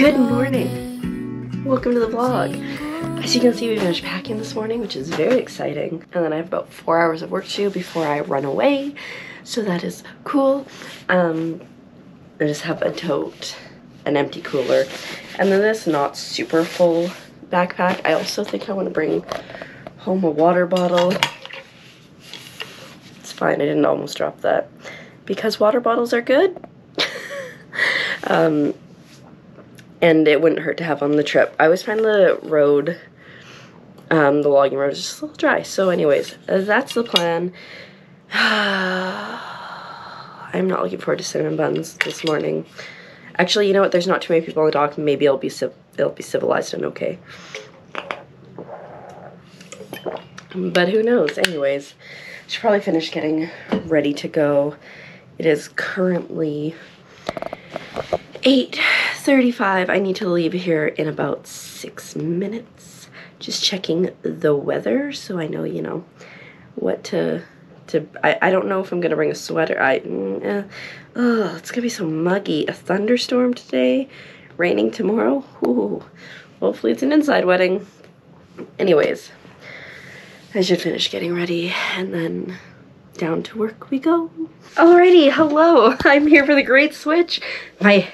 Good morning. Welcome to the vlog. As you can see, we finished packing this morning, which is very exciting. And then I have about four hours of work to do before I run away. So that is cool. Um, I just have a tote, an empty cooler, and then this not super full backpack. I also think I want to bring home a water bottle. It's fine, I didn't almost drop that. Because water bottles are good. um, and it wouldn't hurt to have on the trip. I always find the road, um, the logging road is just a little dry. So anyways, that's the plan. I'm not looking forward to cinnamon buns this morning. Actually, you know what? There's not too many people on the dock. Maybe it'll be it'll be civilized and okay. But who knows? Anyways, should probably finish getting ready to go. It is currently 8.35. I need to leave here in about six minutes. Just checking the weather so I know, you know, what to to I, I don't know if I'm gonna bring a sweater. I eh, oh it's gonna be so muggy. A thunderstorm today. Raining tomorrow. Ooh, hopefully it's an inside wedding. Anyways I should finish getting ready and then down to work we go. Alrighty hello. I'm here for the great switch. My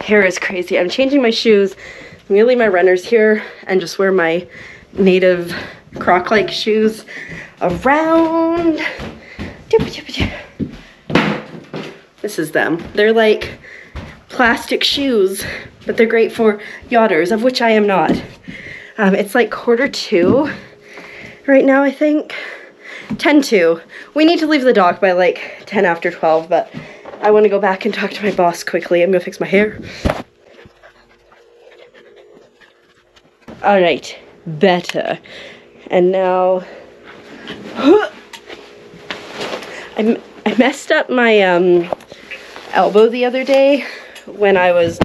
hair is crazy I'm changing my shoes I'm gonna leave my runners here and just wear my native croc-like shoes around. This is them. They're like plastic shoes, but they're great for yachters, of which I am not. Um, it's like quarter two right now, I think. 10 to. We need to leave the dock by like 10 after 12, but I want to go back and talk to my boss quickly. I'm going to fix my hair. All right, better. And now, I, I messed up my um, elbow the other day when I was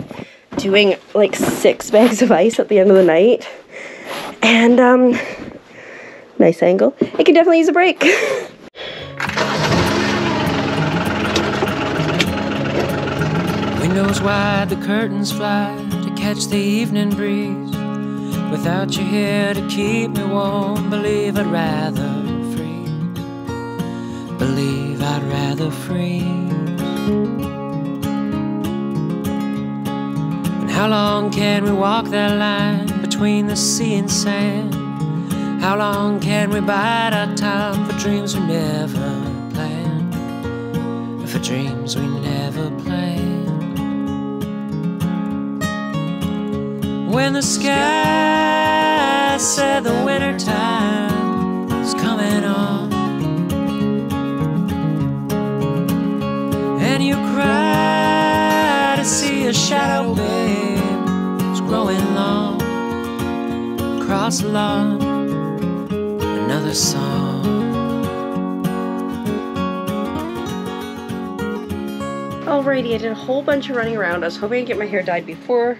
doing like six bags of ice at the end of the night. And, um, nice angle. It can definitely use a break. Windows wide, the curtains fly to catch the evening breeze. Without you here to keep me warm, believe I'd rather freeze. Believe I'd rather freeze. And how long can we walk that line between the sea and sand? How long can we bide our time for dreams we never planned? For dreams we never planned. When the sky said the winter time is coming on, and you cry to see a shadow, babe, is growing long across the lawn. Another song. Alrighty, I did a whole bunch of running around. I was hoping to get my hair dyed before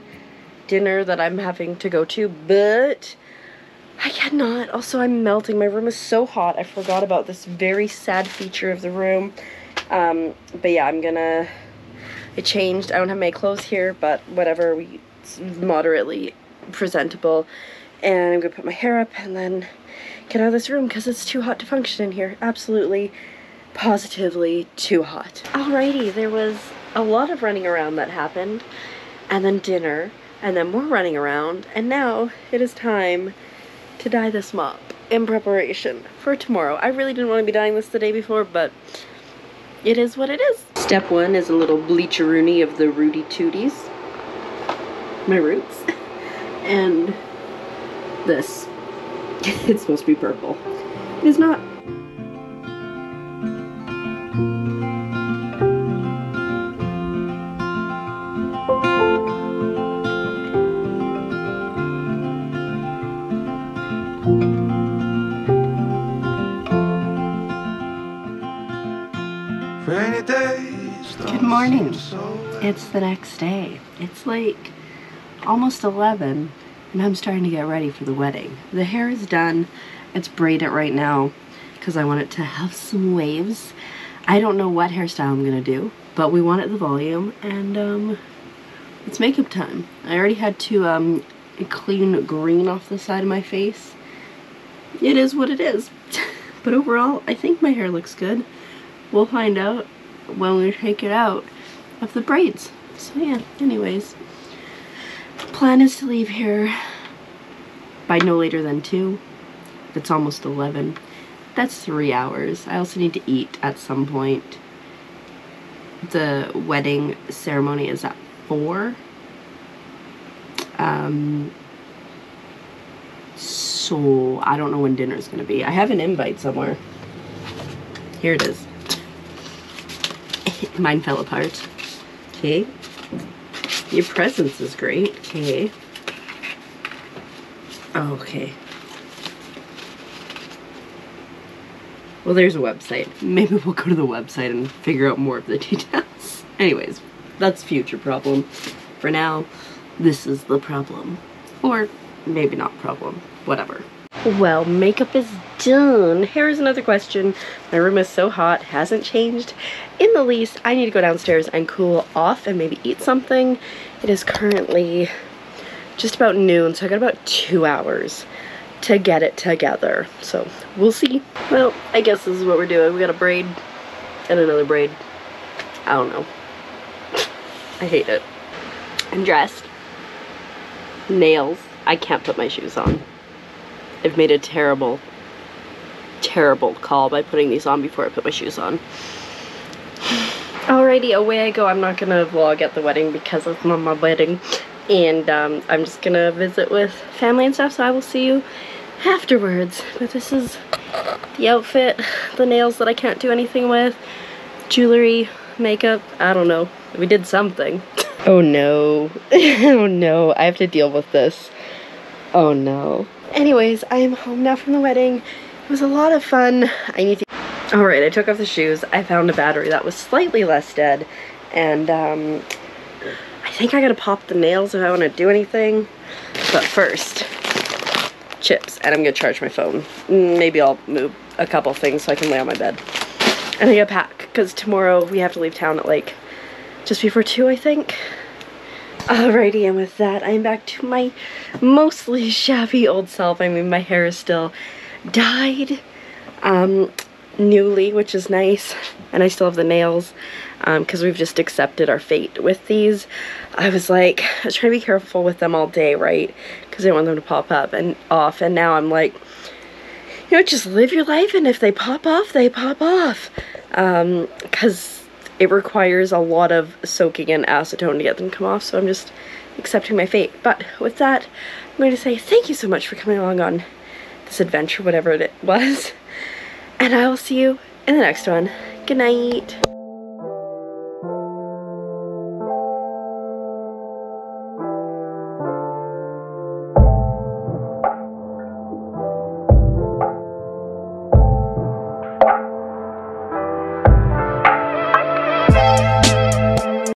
dinner that I'm having to go to, but I cannot. Also, I'm melting. My room is so hot. I forgot about this very sad feature of the room. Um, but yeah, I'm gonna, I changed. I don't have my clothes here, but whatever, we, moderately presentable. And I'm gonna put my hair up and then get out of this room because it's too hot to function in here. Absolutely, positively too hot. Alrighty, there was a lot of running around that happened and then dinner and then more running around, and now it is time to dye this mop in preparation for tomorrow. I really didn't want to be dyeing this the day before, but it is what it is. Step one is a little bleacheroony of the Rooty Tooties, my roots, and this. it's supposed to be purple. It is not. Morning. It's the next day. It's like almost 11 and I'm starting to get ready for the wedding. The hair is done. It's braided right now because I want it to have some waves. I don't know what hairstyle I'm going to do, but we wanted the volume and um, it's makeup time. I already had to um, clean green off the side of my face. It is what it is. but overall, I think my hair looks good. We'll find out when we take it out of the braids. So yeah, anyways. Plan is to leave here by no later than 2. It's almost 11. That's three hours. I also need to eat at some point. The wedding ceremony is at 4. Um, so I don't know when dinner's gonna be. I have an invite somewhere. Here it is. Mine fell apart. Okay. Your presence is great. Okay. Okay. Well, there's a website. Maybe we'll go to the website and figure out more of the details. Anyways, that's future problem. For now, this is the problem. Or maybe not problem. Whatever. Well, makeup is done. Here is another question. My room is so hot, hasn't changed in the least. I need to go downstairs and cool off and maybe eat something. It is currently just about noon, so I got about two hours to get it together. So we'll see. Well, I guess this is what we're doing. We got a braid and another braid. I don't know. I hate it. I'm dressed. Nails. I can't put my shoes on. I've made a terrible, terrible call by putting these on before I put my shoes on. Alrighty, away I go. I'm not gonna vlog at the wedding because of my wedding. And um, I'm just gonna visit with family and stuff, so I will see you afterwards. But this is the outfit, the nails that I can't do anything with, jewelry, makeup, I don't know. We did something. Oh no. oh no, I have to deal with this. Oh no. Anyways, I am home now from the wedding. It was a lot of fun. I need to... Alright, I took off the shoes. I found a battery that was slightly less dead. And, um... I think I gotta pop the nails if I want to do anything. But first, chips. And I'm gonna charge my phone. Maybe I'll move a couple things so I can lay on my bed. And I gotta pack, because tomorrow we have to leave town at like just before 2, I think. Alrighty, and with that, I'm back to my mostly shabby old self. I mean, my hair is still dyed um, newly, which is nice. And I still have the nails because um, we've just accepted our fate with these. I was like, I was trying to be careful with them all day, right? Because I didn't want them to pop up and off. And now I'm like, you know, just live your life. And if they pop off, they pop off. Because um, it requires a lot of soaking in acetone to get them to come off, so I'm just accepting my fate. But with that, I'm going to say thank you so much for coming along on this adventure, whatever it was. And I will see you in the next one. Good night.